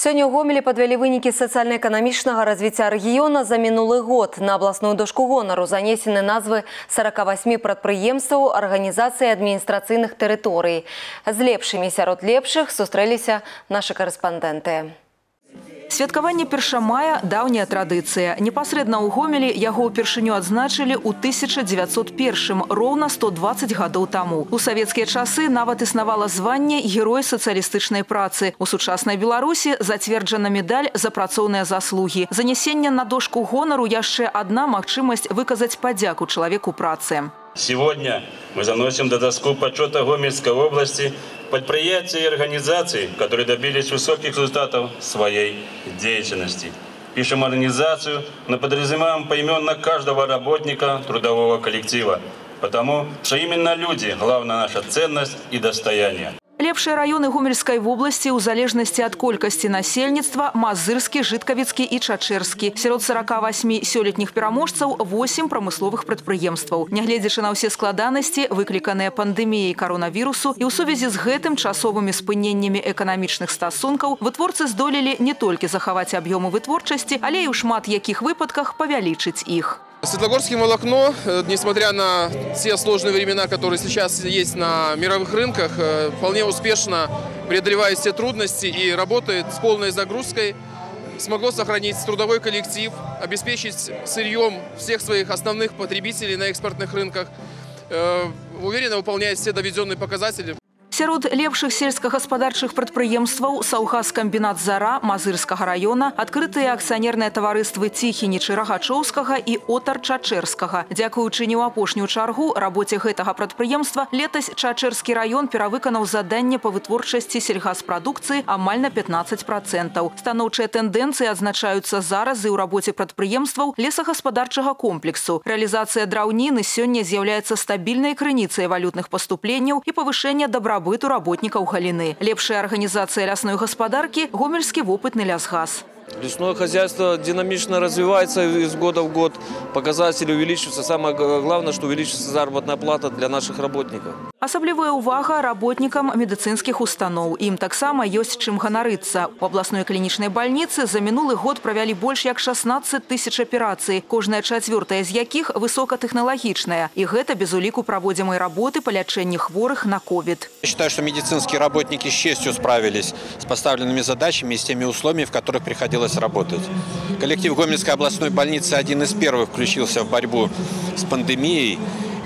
Сёння ў гомелі падвялі вынікі сацыяльна-эканамічнага развіцця рэгіёна за мінулы год. На абласную дошку гонару занесены назвы 48 прадпрыемстваў арганізацыі адміністрацыйных тэрыторый. З лепшымі сярод лепшых сустрэліся нашы карэспандэнты. Святкаванне першамая даўняя традыцыя. Непасрэдна ў гомелі яго ўпершыню адзначылі ў 1901 роўна 120 гадоў таму. У савецкія часы нават існавала званне герой сацыялістычнай працы. У сучаснай Беларусі зацверджана медаль за працоўныя заслугі. Занесення на дошку гонару яшчэ адна магчымасць выказаць падзяку чалавеку працы. Сегодня мы заносим до доску почета Гомельской области предприятия и организаций, которые добились высоких результатов своей деятельности. Пишем организацию, но подразумеваем поименно каждого работника трудового коллектива, потому что именно люди – главная наша ценность и достояние Лепшыя раёны гомельскай вобласці ў залежнасці ад колькасці насельніцтва мазырскі, жыткавіцкі і чачэрскі. Сярод 48 сёлетніх пераможцаў 8 прамысловых прадпрыемстваў. Нягледзячы на ўсе складанасці, выкліканыя пандэміяй каронавірусу і ў сувязі з гэтым часовымі спыненнямі эканамічных стасункаў вытворцы здолелі не толькі захаваць аб'ёмы вытворчасці, але і ў шмат якіх выпадках павялічыць іх. Светлогорское волокно, э, несмотря на все сложные времена, которые сейчас есть на мировых рынках, э, вполне успешно преодолевает все трудности и работает с полной загрузкой, смогло сохранить трудовой коллектив, обеспечить сырьем всех своих основных потребителей на экспортных рынках, э, уверенно выполняет все доведенные показатели Сярод лепшых сельскагаспадарчых прадпрыемстваў саўгас-камбінат зара мазырскага района адкрытыя акцыянерныя таварыствы ціхінічы рагачоўскага і отар чачэрскага. Дзякуючы не ў апошнюю чаргу рабоце гэтага прадпрыемства летась чачэрскі раён перавыканаў заданне па вытворчасці сельгаспрадукцыі амаль на 15 процентаў. Станоўчыя тэндэнцыі адзначаюцца заразы ў рабоце прадпрыемстваў лесагаспадарчага комплексу. Рэалізацыя драўніны сёння з'яўляецца стабільнай крыніцай валютных паступленняў і павышэння дабрабыту быту работникаў галіны. Лепшая арганізацыя лясной гаспадаркі гомельскі вопытны лясгаз. Лесное хозяйство динамично развивается из года в год. Показатели увеличиваются. Самое главное, что увеличивается заработная плата для наших работников. Асаблівая ўвага работнікам медыцынскіх устаноў. Ім таксама ёсць чым ганарыцца. У абласной клінічнай бальніцы за мінулы год правялі больш як 16 тысяч аперацый, кожная чацвёртая з якіх высокатэхналагічная. І гэта без уліку праводзімай работы па лячэнні хворых на COVID. Я считаю, что медицинские работники с честью справились с поставленными задачами и с теми условиями, в которых приходилось работать. Коллектив Гомельской областной больницы один из первых включился в борьбу с пандемией.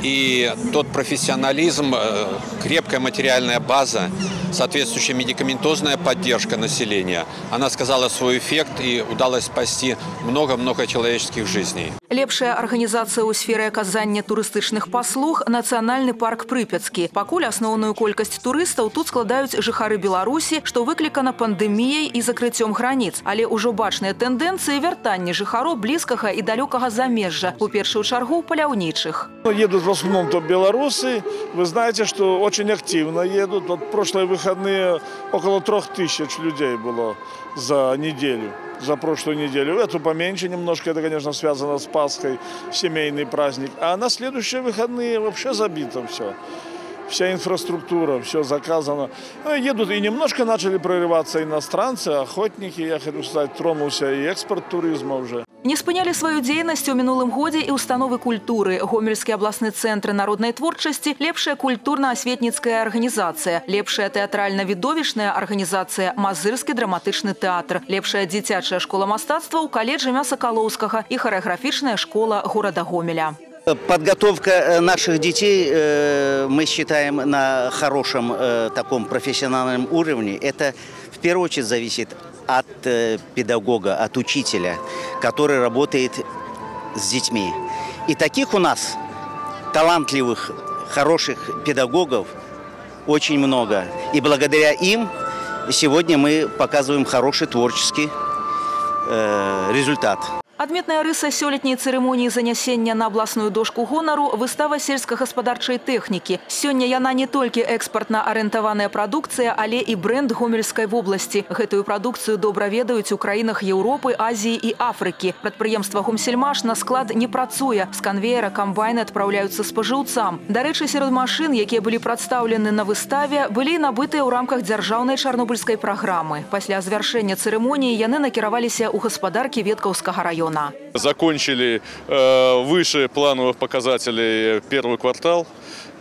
И тот профессионализм, э, крепкая материальная база, соответствующая медикаментозная поддержка населения, она сказала свой эффект и удалось спасти много-много человеческих жизней. Лепшая арганізацыя ў сферы аказання турыстычных паслуг нацыянальны парк прыпяцкі. Пакуль асноўную колькасць турыстаў тут складаюць жыхары Беларусі, што выклікана пандэміяй і закрыццём граніц, але ўжо бачныя тэндэнцыі вяртання жыхароў блізкага і далёкага замежжа, у першую чаргу паляўнічых. Едут в основном то белорусы. Вы знаете, что очень активно едут. Вот прошлые выходные около трех тысяч людей было за неделю за прошлую неделю. Эту поменьше немножко, это, конечно, связано с Пасхой, семейный праздник. А на следующие выходные вообще забито все Вся инфраструктура, все заказано. Ну, едут и немножко начали прорываться иностранцы, охотники, я хочу сказать, тронулся и экспорт туризма уже. Не спынялі сваю дзейнасць у мінулым годзе і установы культуры. Гомельскі абласны цэнтр народнай творчасці, лепшая культурна-асветніцкая арганізацыя, лепшая тэатральна-відовішная арганізацыя, мазырскі драматычны тэатр, лепшая дзіцячая школа мастацтва ў каледжы Мясакалоўскага і харэаграфічная школа горада Гомеля. Подготовка э, наших детей э, мы считаем на хорошем э, таком профессиональном уровне. Это в первую очередь зависит от педагога, от учителя, который работает с детьми. И таких у нас талантливых, хороших педагогов очень много. И благодаря им сегодня мы показываем хороший творческий результат. Адметная рыса сёлетняй цырымоніі занясення на абласную дошку гонару выстава сельскагаспадарчай тэхнікі. Сёння яна не толькі экспартна арыентаваная прадукцыя, але і бренд гомельскай вобласці. Гэтую прадукцыю добра ведаюць у краінах Еўропы, Азіі і Афрыкі. Прадпрыемства Гомсельмаш на склад не працуе. З канвеера камбайны адпраўляюцца спажыўцам. Дарэчы, сярод машын, якія былі прадстаўлены на выставе, былі набытыя ў рамках дзяржаўнай чарнобыльскай праграмы. Пасля завяршэння цырымоніі яны накіраваліся ў гаспадаркі веткаўскага района. Закончили э, выше плановых показателей первый квартал.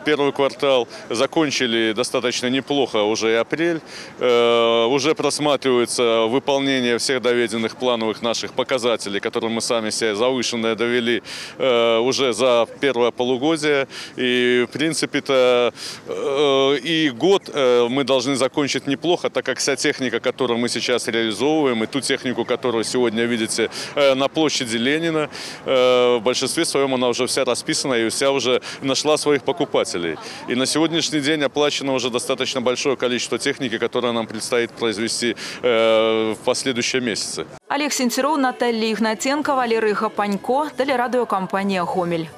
Первый квартал закончили достаточно неплохо уже и апрель. Э, уже просматривается выполнение всех доведенных плановых наших показателей, которые мы сами себе завышенные довели э, уже за первое полугодие. И в принципе-то э, и год мы должны закончить неплохо, так как вся техника, которую мы сейчас реализовываем, и ту технику, которую сегодня видите на площади Ленина, в большинстве своем она уже вся расписана и вся уже нашла своих покупателей. И на сегодняшний день оплачено уже достаточно большое количество техники, которое нам предстоит произвести э, в последующие месяцы. Олег Сенцеров, Наталья Игнатенко, Валерий Гапанько, телерадиокомпания «Гомель».